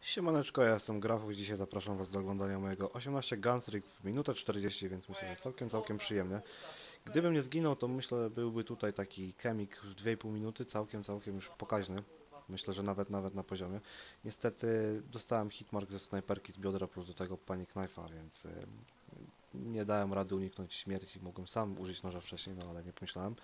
Siemaneczko, ja jestem Grafów i dzisiaj zapraszam Was do oglądania mojego 18 Gunsrig w minutę 40, więc myślę, że całkiem, całkiem przyjemnie. Gdybym nie zginął, to myślę, byłby tutaj taki chemik w 2,5 minuty, całkiem, całkiem już pokaźny. Myślę, że nawet, nawet na poziomie. Niestety dostałem hitmark ze snajperki z biodra plus do tego pani knajfa, więc nie dałem rady uniknąć śmierci. Mogłem sam użyć noża wcześniej, no ale nie pomyślałem.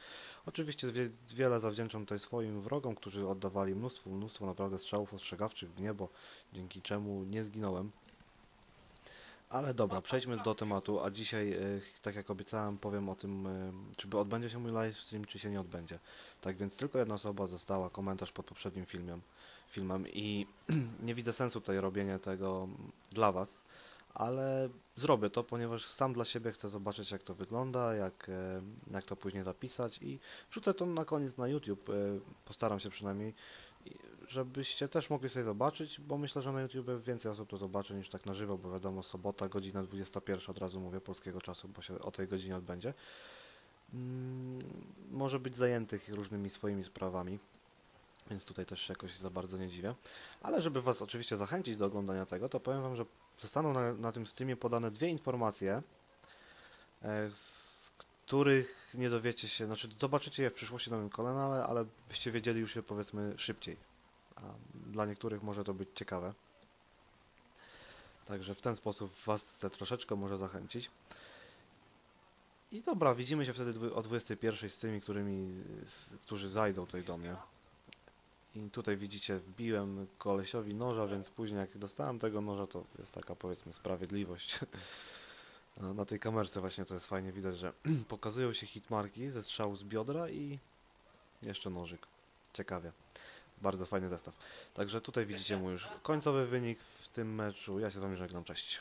Oczywiście wie, wiele zawdzięczam tutaj swoim wrogom, którzy oddawali mnóstwo, mnóstwo naprawdę strzałów ostrzegawczych w niebo, dzięki czemu nie zginąłem. Ale dobra, przejdźmy do tematu, a dzisiaj, e, tak jak obiecałem, powiem o tym, e, czy odbędzie się mój livestream, czy się nie odbędzie. Tak więc tylko jedna osoba dostała komentarz pod poprzednim filmem, filmem i nie widzę sensu tutaj robienia tego dla Was, ale zrobię to, ponieważ sam dla siebie chcę zobaczyć jak to wygląda, jak, e, jak to później zapisać i wrzucę to na koniec na YouTube, e, postaram się przynajmniej, żebyście też mogli sobie zobaczyć, bo myślę, że na YouTube więcej osób to zobaczy niż tak na żywo, bo wiadomo, sobota, godzina 21, od razu mówię polskiego czasu, bo się o tej godzinie odbędzie. Mm, może być zajętych różnymi swoimi sprawami, więc tutaj też się jakoś za bardzo nie dziwię. Ale żeby Was oczywiście zachęcić do oglądania tego, to powiem Wam, że zostaną na, na tym streamie podane dwie informacje, e, z których nie dowiecie się, znaczy zobaczycie je w przyszłości na moim kanale, ale byście wiedzieli już je powiedzmy szybciej. A dla niektórych może to być ciekawe. Także w ten sposób Was chcę troszeczkę może zachęcić. I dobra, widzimy się wtedy o 21 z tymi, którymi, z, którzy zajdą tutaj do mnie. I tutaj widzicie, wbiłem kolesiowi noża, więc później jak dostałem tego noża, to jest taka powiedzmy sprawiedliwość. Na tej kamerce właśnie to jest fajnie widać, że pokazują się hitmarki ze strzału z biodra i jeszcze nożyk. Ciekawie. Bardzo fajny zestaw. Także tutaj widzicie mój już końcowy wynik w tym meczu. Ja się z wami żegnam, cześć.